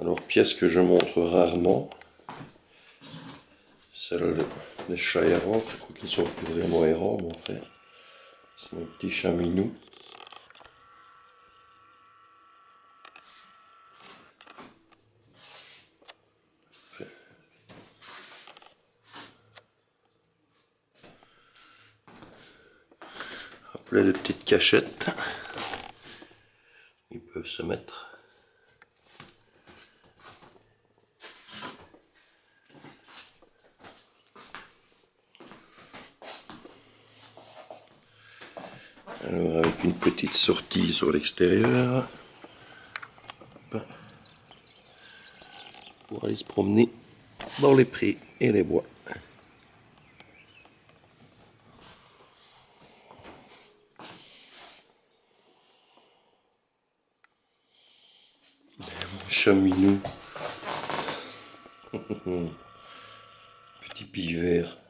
Alors, pièce que je montre rarement, celle des chats errants. Je crois qu'ils sont plus vraiment errants, mon frère. C'est mon petit chat minou. Plein de petites cachettes. Ils peuvent se mettre. Alors avec une petite sortie sur l'extérieur. Pour aller se promener dans les prés et les bois. Chaminou. Petit pivert.